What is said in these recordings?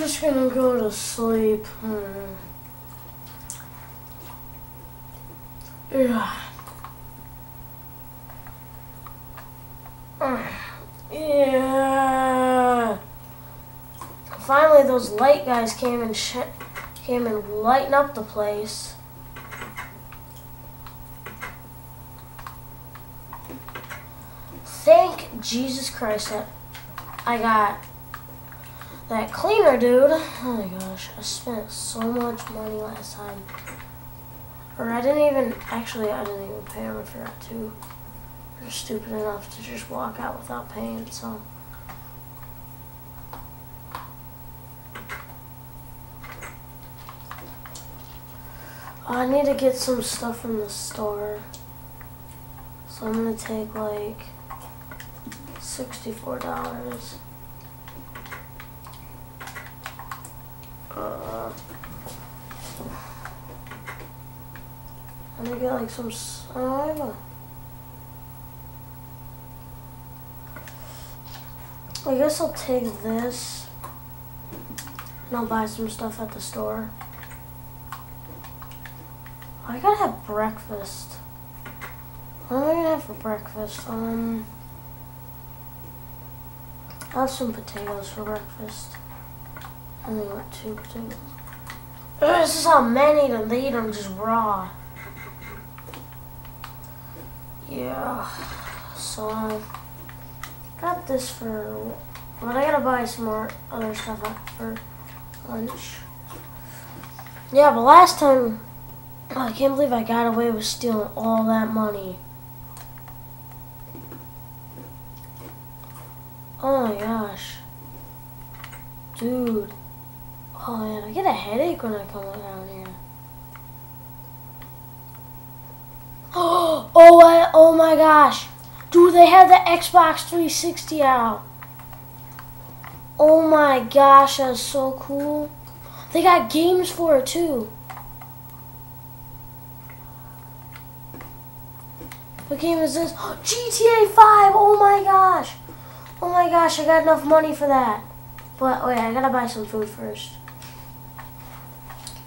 just gonna go to sleep. Hmm. Yeah. Uh, Yeah. Finally, those light guys came and came and lighten up the place. Thank Jesus Christ that I got that cleaner dude, oh my gosh, I spent so much money last time. Or I didn't even, actually I didn't even pay him, I forgot to. They're stupid enough to just walk out without paying, so. I need to get some stuff from the store. So I'm gonna take like $64. Uh, I'm gonna get like some. s- Oh, I have a- I guess I'll take this and I'll buy some stuff at the store. I gotta have breakfast. What am I gonna have for breakfast? Um, I'll have some potatoes for breakfast. Only want two potatoes. Ugh, This is how many to eat them just raw. Yeah. So I got this for, but I gotta buy some more other stuff for lunch. Yeah, but last time I can't believe I got away with stealing all that money. Oh my gosh. Dude. Oh man, I get a headache when I come down here. Oh, oh, I, oh my gosh. Dude, they have the Xbox 360 out. Oh my gosh, that's so cool. They got games for it too. What game is this? GTA 5! Oh my gosh! Oh my gosh, I got enough money for that. But wait, I gotta buy some food first.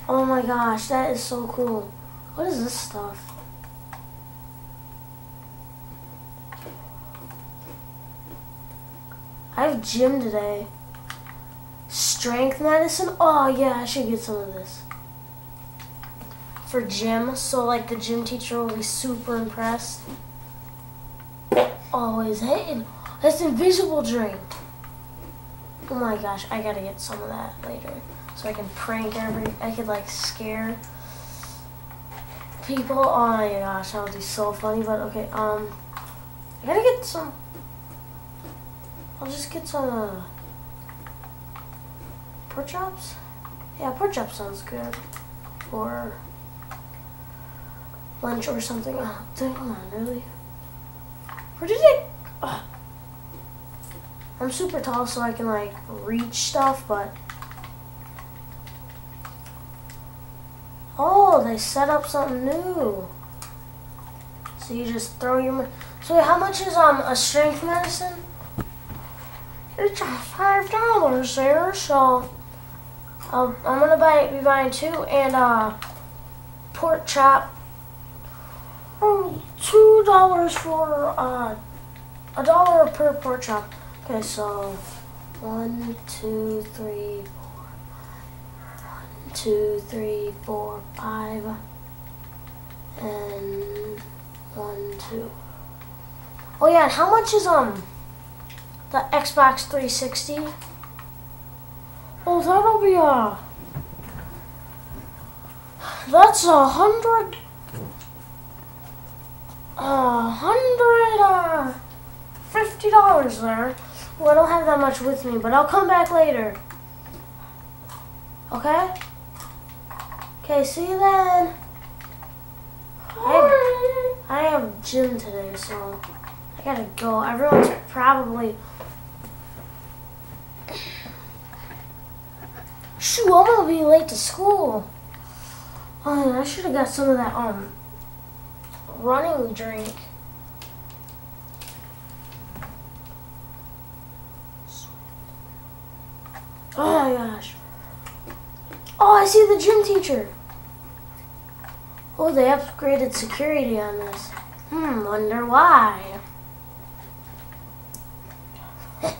Oh my gosh, that is so cool. What is this stuff? I have gym today. Strength medicine? Oh yeah, I should get some of this. For gym, so like the gym teacher will be super impressed. Always hating. That's invisible drink. Oh my gosh, I gotta get some of that later. So I can prank every I could like scare people. Oh my gosh, that would be so funny, but okay, um I gotta get some I'll just get some uh, pork chops. Yeah, pork chop sounds good. For lunch or something. Oh, dang, come on, really? Where did it? Ugh. I'm super tall, so I can like reach stuff, but they set up something new. So you just throw your. So how much is um a strength medicine? It's five dollars there, so um, I'm gonna buy be buying two and uh pork chop. Oh, two dollars for uh a dollar per pork chop. Okay, so one, two, three, four. Two, three, four, five, and one, two. Oh yeah, and how much is um the Xbox 360? Oh, that'll be a. That's a hundred. A hundred uh, fifty dollars there. Well, I don't have that much with me, but I'll come back later. Okay? Okay, see you then. I have, gym today, so I gotta go. Everyone's probably. Shoot, I'm gonna be late to school. Oh, I should have got some of that um running drink. Oh my gosh. Oh, I see the gym teacher. Oh, they upgraded security on this. Hmm, wonder why.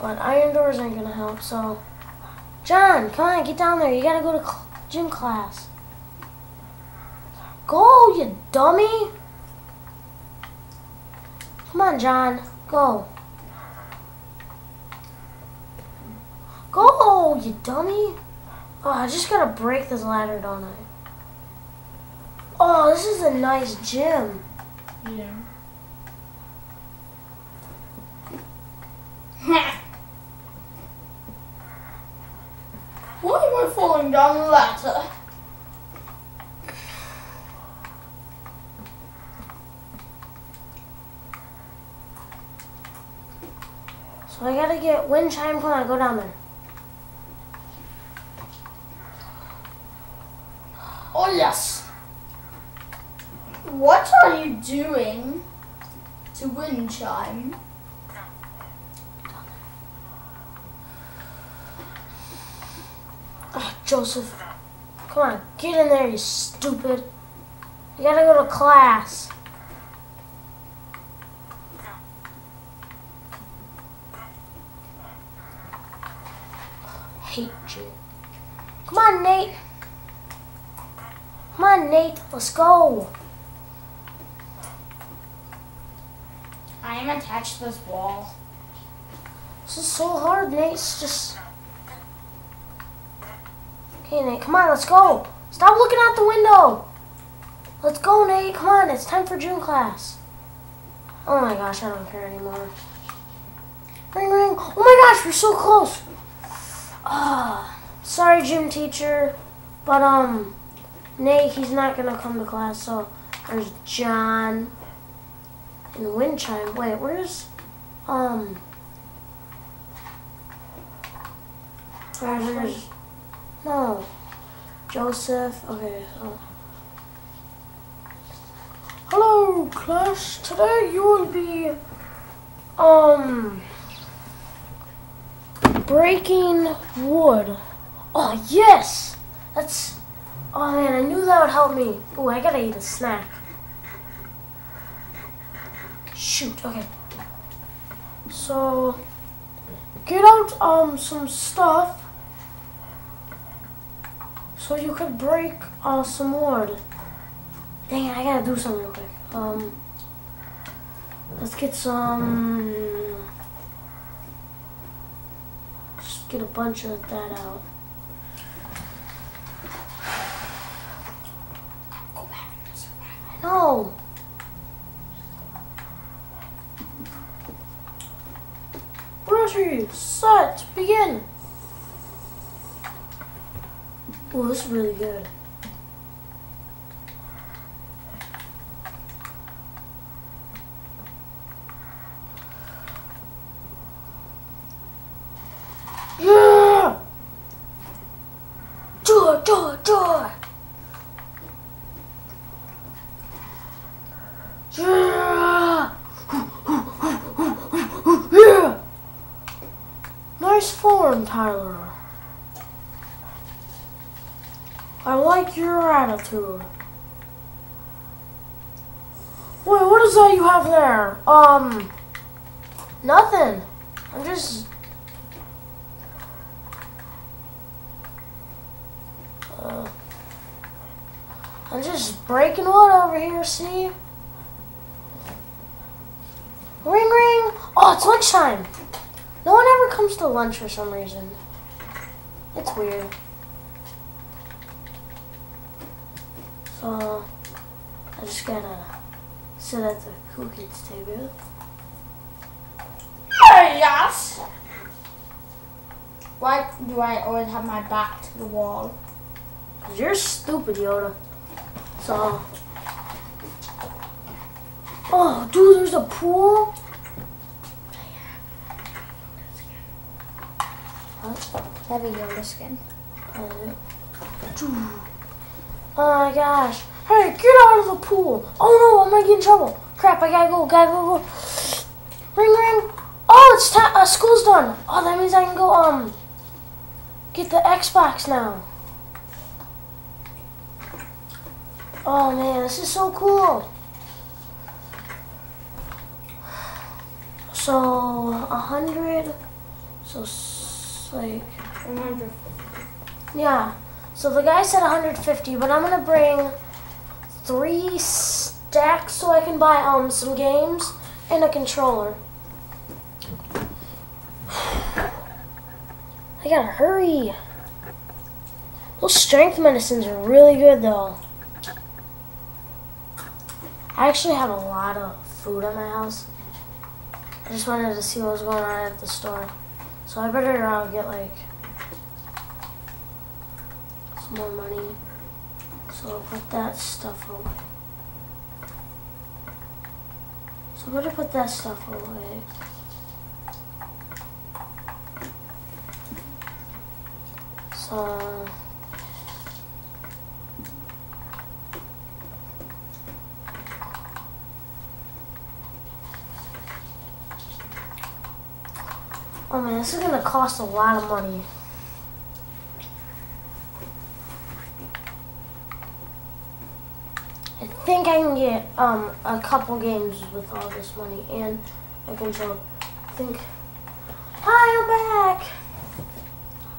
but iron doors ain't gonna help, so. John, come on, get down there. You gotta go to cl- gym class. Go, you dummy. Come on, John. Go. Go, you dummy. Oh, I just gotta break this ladder, don't I? Oh, this is a nice gym. Yeah. Why am I falling down the ladder? So I gotta get wind chime. Come on, go down there. Oh yes. What are you doing to wind chime? Oh, Joseph. Come on, get in there, you stupid. You gotta go to class. Hate you. Come on, Nate. Come on, Nate. Let's go. I am attached to this wall. This is so hard, Nate. It's just. Okay, Nate. Come on, let's go. Stop looking out the window. Let's go, Nate. Come on. It's time for gym class. Oh my gosh, I don't care anymore. Ring, ring. Oh my gosh, we're so close. Ah, sorry, gym teacher, but um, Nate, he's not gonna come to class. So there's John and wind chime. Wait, where's um? There's no Joseph? Okay, so. Hello, class. Today you will be um breaking wood. Oh yes, that's. Oh man, I knew that would help me. Oh, I gotta eat a snack. Shoot. Okay. So get out um some stuff so you could break uh some wood. Dang it, I gotta do something real quick. Um, let's get some. Just get a bunch of that out. Go back and survive. No. Ready, set, begin. Oh, this is really good. Yeah! Do it, do it, do it! Yeah! Yeah! Nice form, Tyler. I like your attitude. Wait, what is that you have there? Um, nothing. I'm just. Uh, I'm just breaking wood over here, see? Ring ring! Oh, it's lunchtime! No one ever comes to lunch for some reason. It's weird. So, I just gotta sit at the cool kids table. Hey, yes. Why do I always have my back to the wall? Cause you're stupid, Yoda. So. Oh, dude, there's a pool. Heavy Yoda skin. Uh, Oh my gosh. Hey, get out of the pool. Oh no, I'm gonna get in trouble. Crap, I gotta go, gotta go, go. Ring, ring. Oh, it's time. Uh, school's done. Oh, that means I can go, um, get the Xbox now. Oh man, this is so cool. So a hundred, so like 100. yeah. So the guy said 150, but I'm gonna bring three stacks so I can buy um some games and a controller. I gotta hurry. Those strength medicines are really good though. I actually have a lot of food at my house. I just wanted to see what was going on at the store. So I better uh, get like some more money. So I'll put that stuff away. So I'm gonna put that stuff away. So Oh man, this is gonna cost a lot of money. I think I can get um a couple games with all this money and a control. I think. Hi, I'm back.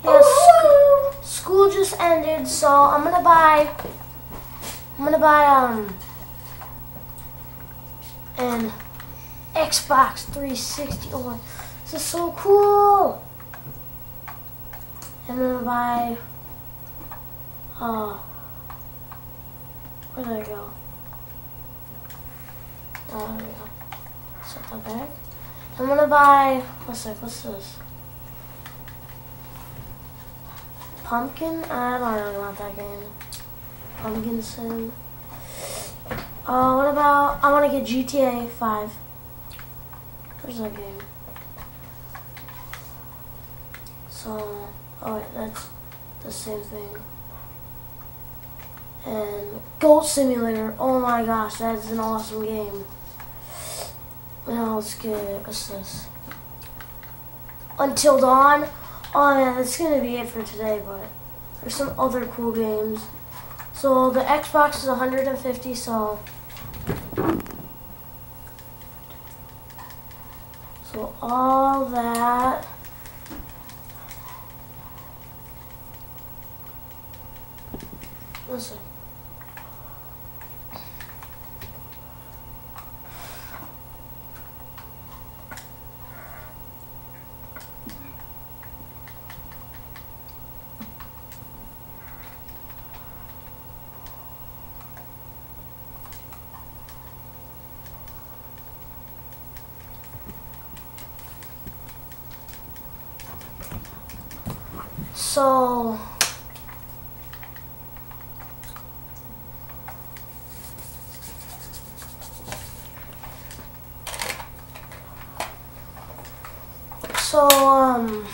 Yes, sc- school just ended, so I'm gonna buy. I'm gonna buy um an Xbox 360. Oh, this is so cool. I'm gonna buy. Uh, where did I go? Oh, there we go. Set that back. I'm gonna buy. What's that? What's this? Pumpkin? I don't really want that game. Pumpkin Sim. Uh, what about? I want to get GTA 5. Where's that game? So, oh that's the same thing. And Goat Simulator. Oh my gosh, that's an awesome game. Now let's get what's this? Until Dawn. Oh man, that's gonna be it for today. But there's some other cool games. So the Xbox is 150. So. So all that. Listen. So So um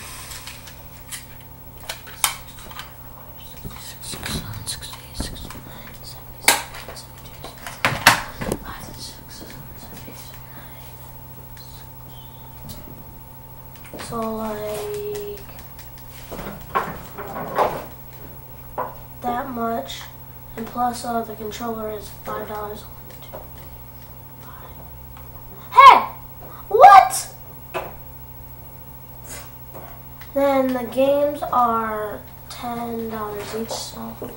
So like that much, and plus uh, the controller is five dollars. Hey, what? Then the games are ten dollars each. So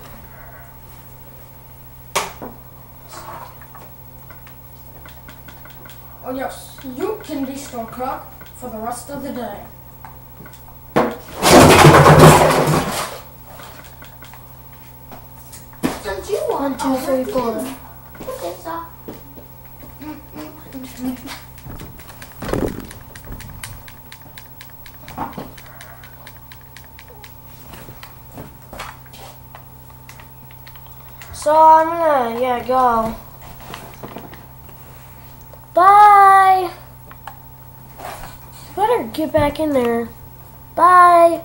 Oh yes, you can be store cook for the rest of the day. Since you one, want two, three, four. Okay, so. So I'm gonna yeah go. Bye. Better get back in there. Bye.